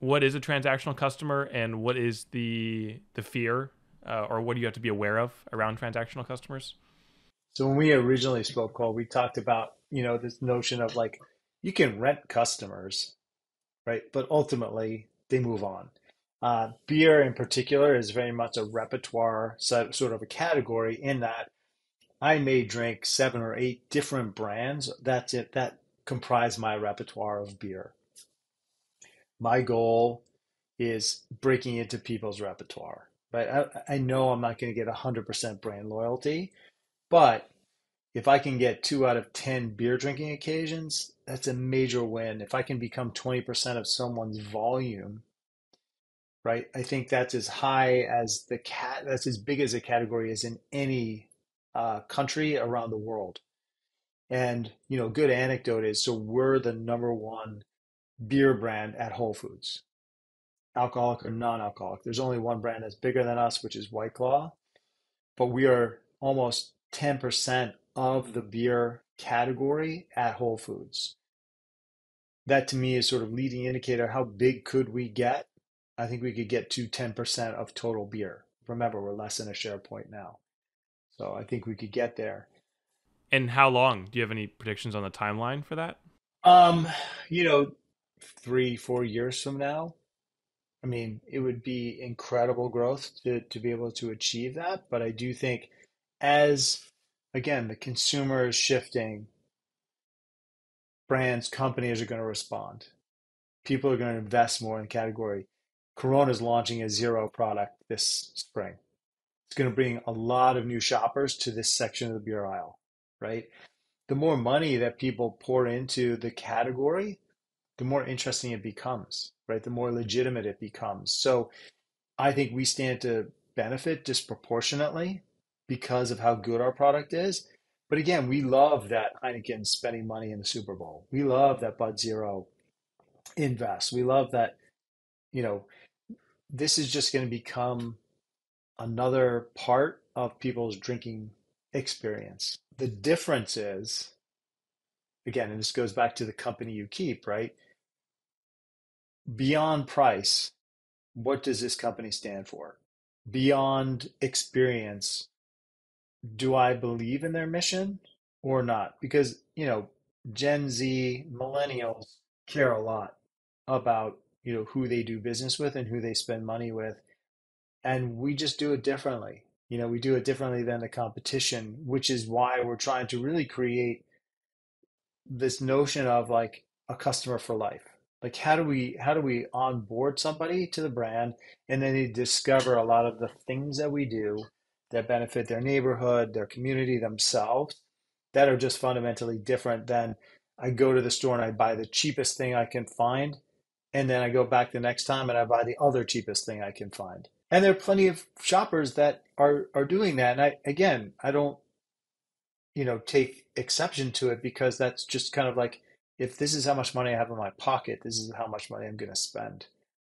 what is a transactional customer and what is the the fear uh, or what do you have to be aware of around transactional customers? So when we originally spoke, Cole, we talked about you know this notion of like you can rent customers, right? But ultimately they move on. Uh, beer in particular is very much a repertoire sort of a category in that I may drink seven or eight different brands. That's it. That comprise my repertoire of beer. My goal is breaking into people's repertoire. Right? I, I know I'm not going to get 100% brand loyalty, but if I can get two out of 10 beer drinking occasions, that's a major win. If I can become 20% of someone's volume right? I think that's as high as the cat. That's as big as a category as in any uh, country around the world. And you know, good anecdote is so we're the number one beer brand at Whole Foods, alcoholic or non-alcoholic. There's only one brand that's bigger than us, which is White Claw, but we are almost 10% of the beer category at Whole Foods. That to me is sort of leading indicator how big could we get I think we could get to 10% of total beer. Remember, we're less than a share point now. So I think we could get there. And how long? Do you have any predictions on the timeline for that? Um, you know, three, four years from now. I mean, it would be incredible growth to, to be able to achieve that. But I do think as, again, the consumer is shifting, brands, companies are going to respond. People are going to invest more in the category. Corona is launching a zero product this spring. It's going to bring a lot of new shoppers to this section of the beer aisle, right? The more money that people pour into the category, the more interesting it becomes, right? The more legitimate it becomes. So I think we stand to benefit disproportionately because of how good our product is. But again, we love that Heineken spending money in the Super Bowl. We love that Bud Zero invests. We love that, you know, this is just going to become another part of people's drinking experience. The difference is, again, and this goes back to the company you keep, right? Beyond price, what does this company stand for? Beyond experience, do I believe in their mission or not? Because, you know, Gen Z, millennials care a lot about you know who they do business with and who they spend money with. And we just do it differently. You know we do it differently than the competition which is why we're trying to really create this notion of like a customer for life. Like how do we how do we onboard somebody to the brand and then they discover a lot of the things that we do that benefit their neighborhood their community themselves that are just fundamentally different than i go to the store and i buy the cheapest thing i can find and then I go back the next time and I buy the other cheapest thing I can find. And there are plenty of shoppers that are are doing that. And I again, I don't you know, take exception to it because that's just kind of like if this is how much money I have in my pocket, this is how much money I'm going to spend,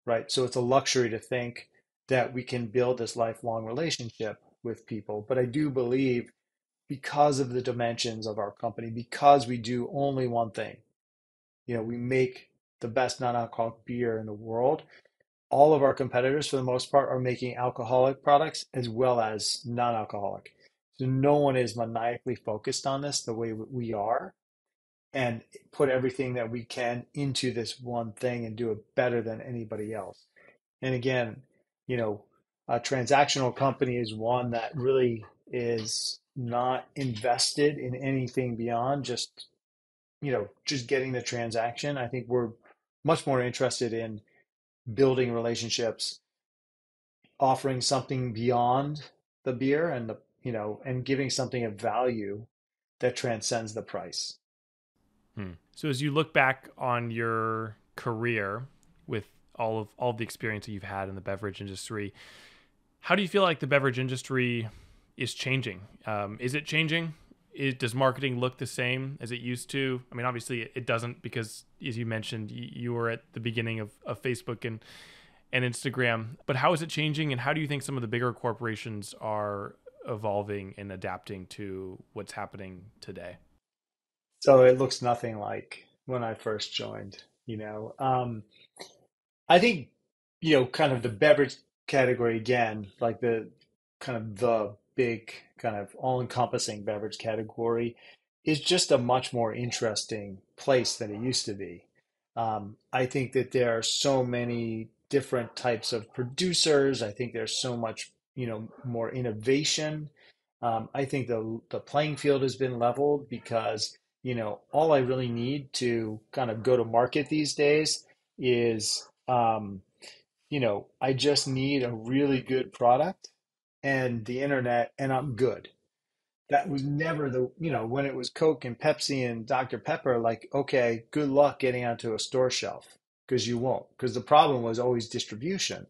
right? So it's a luxury to think that we can build this lifelong relationship with people. But I do believe because of the dimensions of our company, because we do only one thing, you know, we make the best non-alcoholic beer in the world. All of our competitors, for the most part, are making alcoholic products as well as non-alcoholic. So no one is maniacally focused on this the way we are and put everything that we can into this one thing and do it better than anybody else. And again, you know, a transactional company is one that really is not invested in anything beyond just, you know, just getting the transaction. I think we're much more interested in building relationships, offering something beyond the beer and the, you know, and giving something of value that transcends the price. Hmm. So as you look back on your career with all of all of the experience that you've had in the beverage industry, how do you feel like the beverage industry is changing? Um, is it changing? Does marketing look the same as it used to? I mean, obviously it doesn't because, as you mentioned, you, you were at the beginning of, of Facebook and and Instagram. But how is it changing, and how do you think some of the bigger corporations are evolving and adapting to what's happening today? So it looks nothing like when I first joined. You know, um, I think you know, kind of the beverage category again, like the kind of the big kind of all-encompassing beverage category, is just a much more interesting place than it used to be. Um, I think that there are so many different types of producers. I think there's so much, you know, more innovation. Um, I think the the playing field has been leveled because you know, all I really need to kind of go to market these days is, um, you know, I just need a really good product and the internet, and I'm good. That was never the, you know, when it was Coke and Pepsi and Dr. Pepper, like, okay, good luck getting onto a store shelf because you won't. Because the problem was always distribution.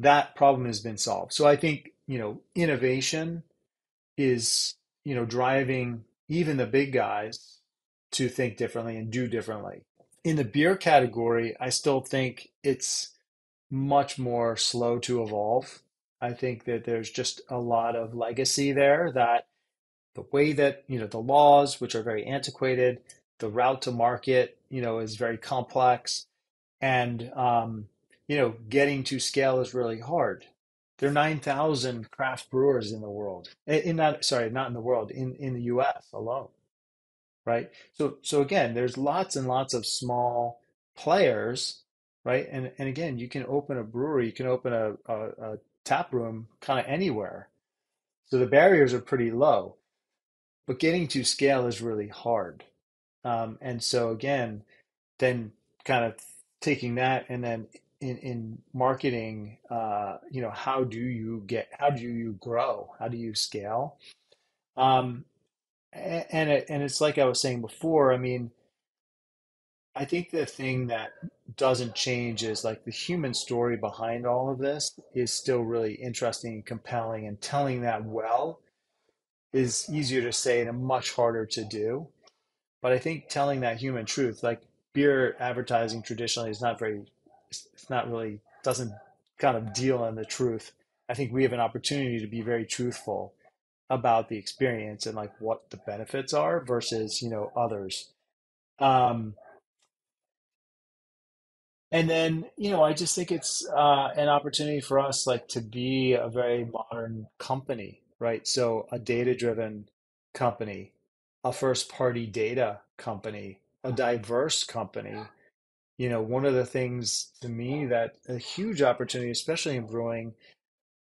That problem has been solved. So I think, you know, innovation is, you know, driving even the big guys to think differently and do differently. In the beer category, I still think it's much more slow to evolve. I think that there's just a lot of legacy there that the way that, you know, the laws, which are very antiquated, the route to market, you know, is very complex. And, um, you know, getting to scale is really hard. There are 9,000 craft brewers in the world. In that, sorry, not in the world, in, in the US alone. Right. So, so again, there's lots and lots of small players, right? And, and again, you can open a brewery, you can open a, a, a tap room kind of anywhere. So the barriers are pretty low, but getting to scale is really hard. Um, and so again, then kind of taking that and then in, in marketing, uh, you know, how do you get, how do you grow? How do you scale? Um, and it, and it's like I was saying before. I mean, I think the thing that doesn't change is like the human story behind all of this is still really interesting and compelling, and telling that well is easier to say and much harder to do. But I think telling that human truth, like beer advertising traditionally, is not very it's not really doesn't kind of deal in the truth. I think we have an opportunity to be very truthful about the experience and like what the benefits are versus you know others. Um, and then you know I just think it's uh, an opportunity for us like to be a very modern company, right? So a data driven company, a first party data company, a diverse company you know, one of the things to me that a huge opportunity, especially in brewing,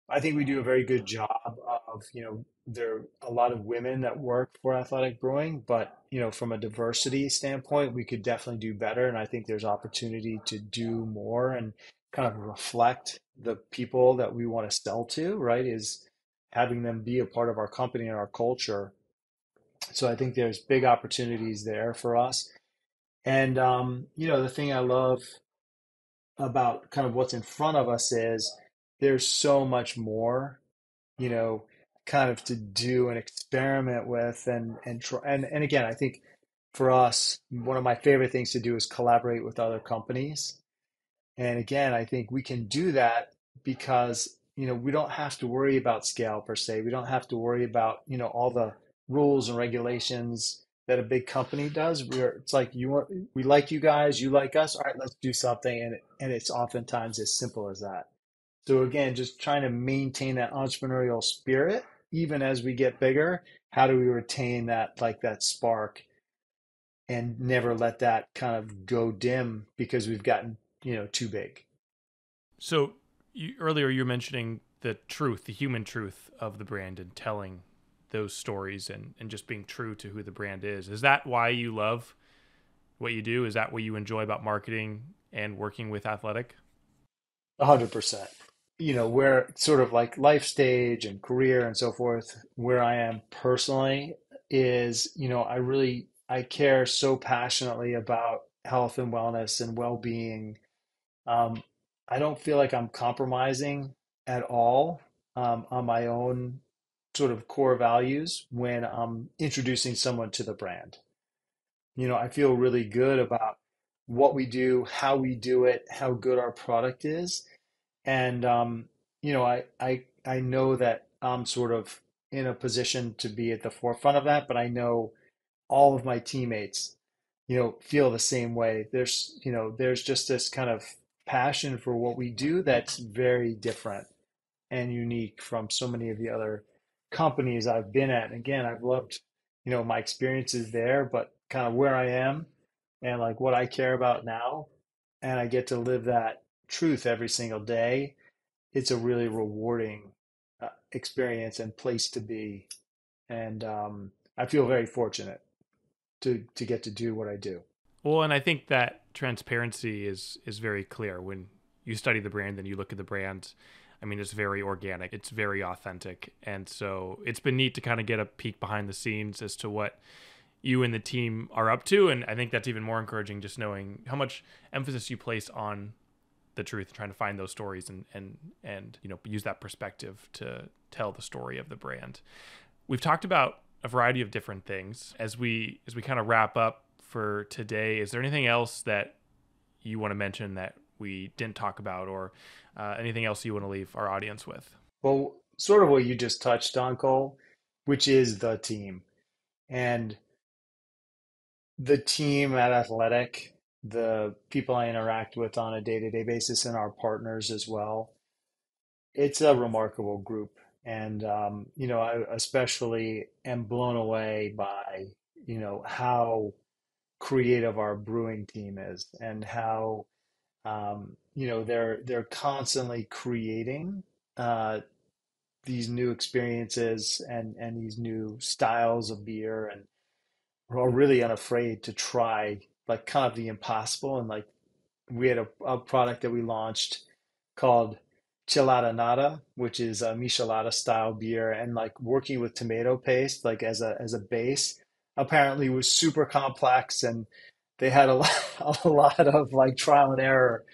I think we do a very good job of, you know, there are a lot of women that work for athletic brewing, but, you know, from a diversity standpoint, we could definitely do better. And I think there's opportunity to do more and kind of reflect the people that we want to sell to, right? Is having them be a part of our company and our culture. So I think there's big opportunities there for us. And um, you know, the thing I love about kind of what's in front of us is there's so much more, you know, kind of to do and experiment with and and try and, and again I think for us one of my favorite things to do is collaborate with other companies. And again I think we can do that because you know we don't have to worry about scale per se. We don't have to worry about you know all the rules and regulations that a big company does. We're it's like you want we like you guys you like us all right let's do something. And and it's oftentimes as simple as that. So again just trying to maintain that entrepreneurial spirit even as we get bigger how do we retain that like that spark and never let that kind of go dim because we've gotten you know too big? So you, earlier you were mentioning the truth the human truth of the brand and telling those stories and, and just being true to who the brand is. Is that why you love what you do? Is that what you enjoy about marketing and working with athletic? 100% you know where sort of like life stage and career and so forth where i am personally is you know i really i care so passionately about health and wellness and well-being. Um, i don't feel like i'm compromising at all um, on my own sort of core values when i'm introducing someone to the brand. You know i feel really good about what we do how we do it how good our product is and um, you know, I I I know that I'm sort of in a position to be at the forefront of that, but I know all of my teammates, you know, feel the same way. There's you know, there's just this kind of passion for what we do that's very different and unique from so many of the other companies I've been at. And again, I've loved, you know, my experiences there, but kind of where I am and like what I care about now. And I get to live that truth every single day, it's a really rewarding uh, experience and place to be. And um, I feel very fortunate to to get to do what I do. Well, and I think that transparency is is very clear when you study the brand and you look at the brand. I mean, it's very organic, it's very authentic, and so it's been neat to kind of get a peek behind the scenes as to what you and the team are up to. And I think that's even more encouraging, just knowing how much emphasis you place on the truth, trying to find those stories and and and you know use that perspective to tell the story of the brand. We've talked about a variety of different things as we as we kind of wrap up for today. Is there anything else that you want to mention that we didn't talk about, or uh, anything else you want to leave our audience with? Well, sort of what you just touched on, Cole, which is the team, and the team at Athletic the people I interact with on a day to day basis and our partners as well. It's a remarkable group. And, um, you know, I especially am blown away by, you know, how creative our brewing team is and how, um, you know, they're, they're constantly creating, uh, these new experiences and, and these new styles of beer and are really unafraid to try like kind of the impossible. And like we had a, a product that we launched called Chelada Nada, which is a Michelada style beer, and like working with tomato paste like as a as a base, apparently was super complex, and they had a lot, <laughs> a lot of like trial and error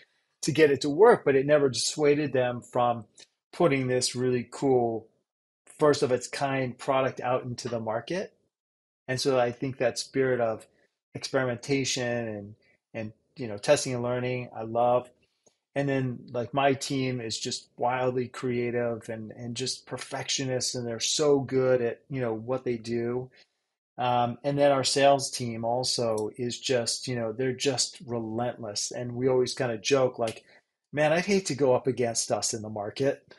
to get it to work, but it never dissuaded them from putting this really cool, first of its kind product out into the market. And so I think that spirit of experimentation and and you know testing and learning. I love and then like my team is just wildly creative and and just perfectionists and they're so good at you know what they do. Um, and then our sales team also is just you know they're just relentless. And we always kind of joke like man i'd hate to go up against us in the market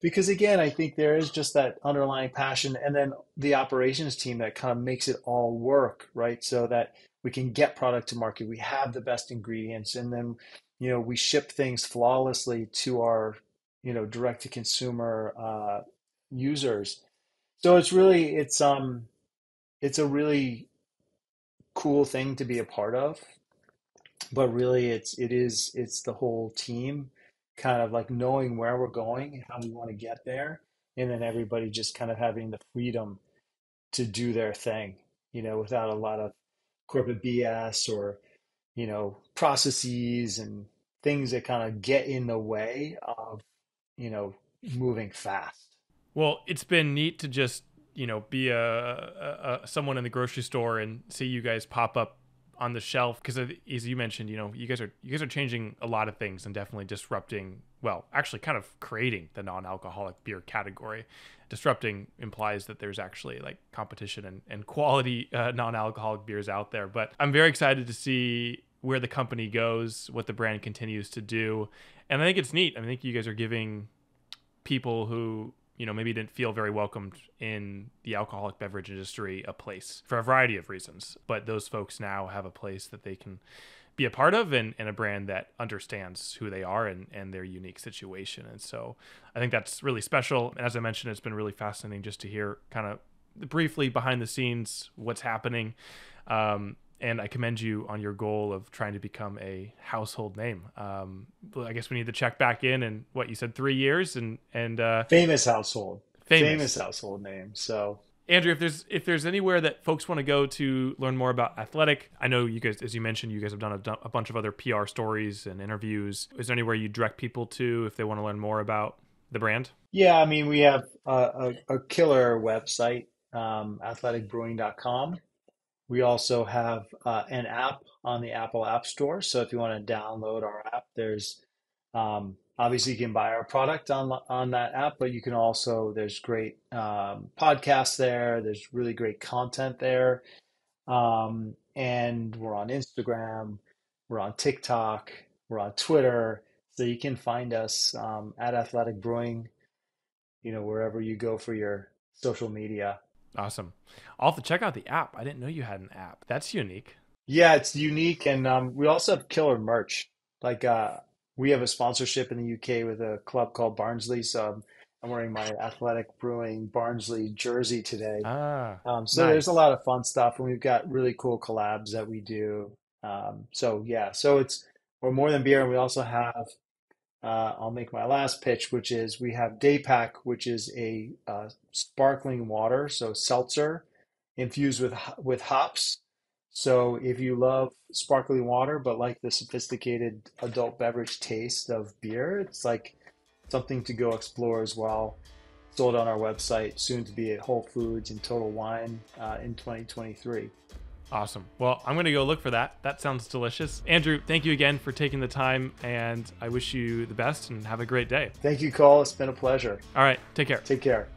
because again i think there is just that underlying passion and then the operations team that kind of makes it all work right? So that we can get product to market we have the best ingredients and then you know we ship things flawlessly to our you know direct to consumer uh, users. So it's really it's um it's a really cool thing to be a part of. But really it's it is it's the whole team kind of like knowing where we're going and how we want to get there and then everybody just kind of having the freedom to do their thing you know without a lot of corporate bs or you know processes and things that kind of get in the way of you know moving fast. Well, it's been neat to just you know be a, a, a someone in the grocery store and see you guys pop up on the shelf because as you mentioned you know you guys are you guys are changing a lot of things and definitely disrupting well actually kind of creating the non-alcoholic beer category. Disrupting implies that there's actually like competition and, and quality uh, non-alcoholic beers out there. But i'm very excited to see where the company goes what the brand continues to do. And i think it's neat. I think you guys are giving people who you know maybe didn't feel very welcomed in the alcoholic beverage industry a place for a variety of reasons. But those folks now have a place that they can be a part of and, and a brand that understands who they are and, and their unique situation. And so i think that's really special. And as i mentioned it's been really fascinating just to hear kind of briefly behind the scenes what's happening. Um, and I commend you on your goal of trying to become a household name. Um, I guess we need to check back in and what you said three years and and uh, famous household, famous. famous household name. So Andrew, if there's if there's anywhere that folks want to go to learn more about athletic, I know you guys, as you mentioned, you guys have done a, a bunch of other PR stories and interviews. Is there anywhere you direct people to if they want to learn more about the brand? Yeah, I mean, we have a, a, a killer website, um, athleticbrewing.com. We also have uh, an app on the Apple App Store. So if you want to download our app, there's um, obviously you can buy our product on on that app, but you can also there's great um, podcasts there. There's really great content there, um, and we're on Instagram, we're on TikTok, we're on Twitter. So you can find us um, at Athletic Brewing. You know wherever you go for your social media. Awesome. I'll have to check out the app. I didn't know you had an app. That's unique. Yeah, it's unique, and um, we also have killer merch. Like uh, we have a sponsorship in the UK with a club called Barnsley. So I'm wearing my Athletic Brewing Barnsley jersey today. Ah, um, so nice. there's a lot of fun stuff, and we've got really cool collabs that we do. Um, so yeah, so it's we're more than beer, and we also have uh, I'll make my last pitch, which is we have Daypack, which is a uh, sparkling water, so seltzer infused with with hops. So if you love sparkling water but like the sophisticated adult beverage taste of beer, it's like something to go explore as well. Sold on our website, soon to be at Whole Foods and Total Wine uh, in 2023. Awesome. Well, I'm going to go look for that. That sounds delicious. Andrew, thank you again for taking the time, and I wish you the best and have a great day. Thank you, Cole. It's been a pleasure. All right. Take care. Take care.